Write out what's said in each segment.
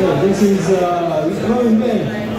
So this is uh, Bitcoin Bank.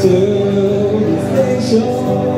to the station